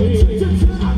me.